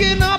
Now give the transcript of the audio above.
taking